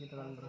gitu kan bro